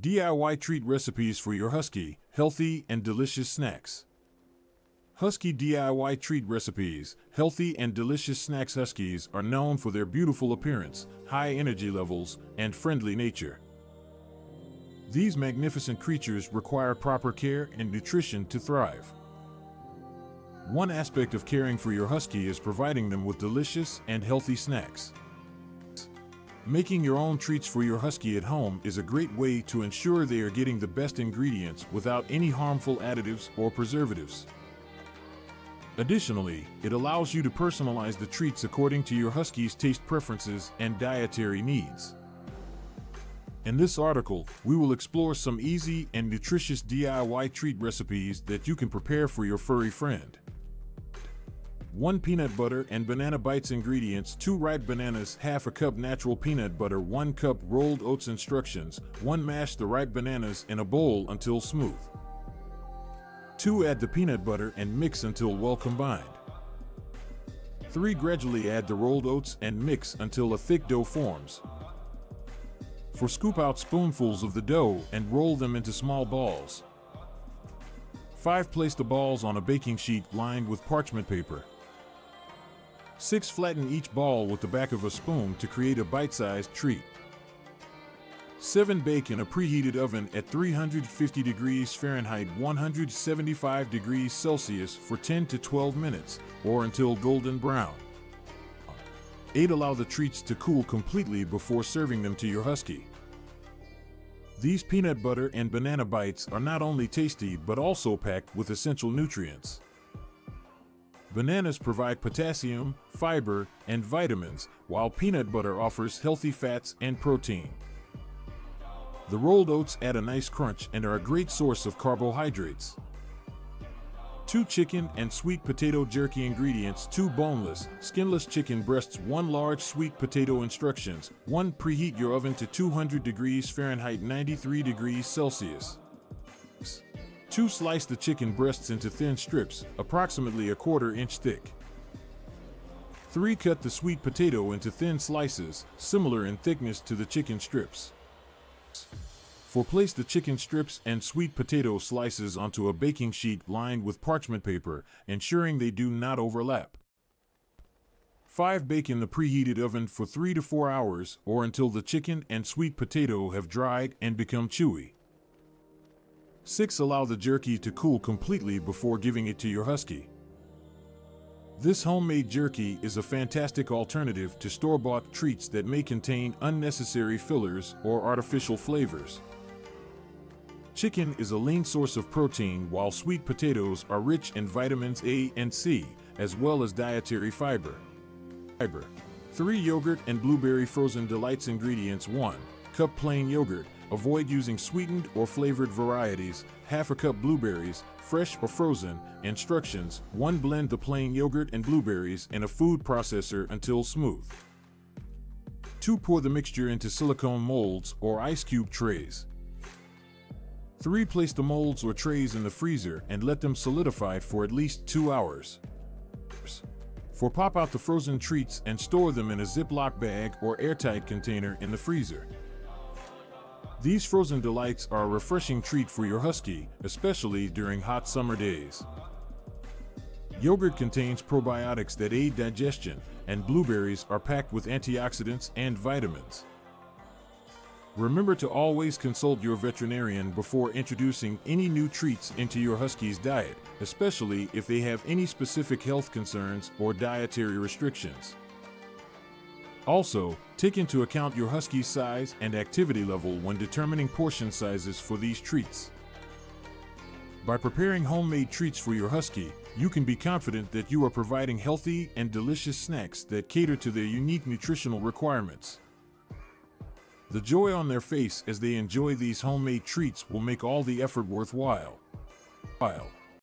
DIY treat recipes for your Husky, healthy and delicious snacks. Husky DIY treat recipes, healthy and delicious snacks Huskies are known for their beautiful appearance, high energy levels, and friendly nature. These magnificent creatures require proper care and nutrition to thrive. One aspect of caring for your Husky is providing them with delicious and healthy snacks. Making your own treats for your Husky at home is a great way to ensure they are getting the best ingredients without any harmful additives or preservatives. Additionally, it allows you to personalize the treats according to your Husky's taste preferences and dietary needs. In this article, we will explore some easy and nutritious DIY treat recipes that you can prepare for your furry friend. 1 peanut butter and banana bites ingredients 2 ripe bananas half a cup natural peanut butter 1 cup rolled oats instructions 1 mash the ripe bananas in a bowl until smooth. 2 add the peanut butter and mix until well combined. 3 gradually add the rolled oats and mix until a thick dough forms. 4 scoop out spoonfuls of the dough and roll them into small balls. 5 place the balls on a baking sheet lined with parchment paper 6. Flatten each ball with the back of a spoon to create a bite-sized treat. 7. Bake in a preheated oven at 350 degrees Fahrenheit 175 degrees Celsius for 10 to 12 minutes, or until golden brown. 8. Allow the treats to cool completely before serving them to your husky. These peanut butter and banana bites are not only tasty but also packed with essential nutrients. Bananas provide potassium, fiber, and vitamins, while peanut butter offers healthy fats and protein. The rolled oats add a nice crunch and are a great source of carbohydrates. 2 chicken and sweet potato jerky ingredients 2 boneless, skinless chicken breasts 1 large sweet potato instructions 1 preheat your oven to 200 degrees Fahrenheit 93 degrees Celsius 2. Slice the chicken breasts into thin strips, approximately a quarter inch thick. 3. Cut the sweet potato into thin slices, similar in thickness to the chicken strips. 4. Place the chicken strips and sweet potato slices onto a baking sheet lined with parchment paper, ensuring they do not overlap. 5. Bake in the preheated oven for 3 to 4 hours or until the chicken and sweet potato have dried and become chewy. 6. Allow the jerky to cool completely before giving it to your husky. This homemade jerky is a fantastic alternative to store-bought treats that may contain unnecessary fillers or artificial flavors. Chicken is a lean source of protein while sweet potatoes are rich in vitamins A and C, as well as dietary fiber. Fiber. 3 yogurt and blueberry frozen delights ingredients 1 cup plain yogurt Avoid using sweetened or flavored varieties, half a cup blueberries, fresh or frozen. Instructions 1. Blend the plain yogurt and blueberries in a food processor until smooth. 2. Pour the mixture into silicone molds or ice cube trays. 3. Place the molds or trays in the freezer and let them solidify for at least 2 hours. 4. Pop out the frozen treats and store them in a Ziploc bag or airtight container in the freezer. These frozen delights are a refreshing treat for your husky, especially during hot summer days. Yogurt contains probiotics that aid digestion, and blueberries are packed with antioxidants and vitamins. Remember to always consult your veterinarian before introducing any new treats into your husky's diet, especially if they have any specific health concerns or dietary restrictions. Also, take into account your husky's size and activity level when determining portion sizes for these treats. By preparing homemade treats for your husky, you can be confident that you are providing healthy and delicious snacks that cater to their unique nutritional requirements. The joy on their face as they enjoy these homemade treats will make all the effort worthwhile.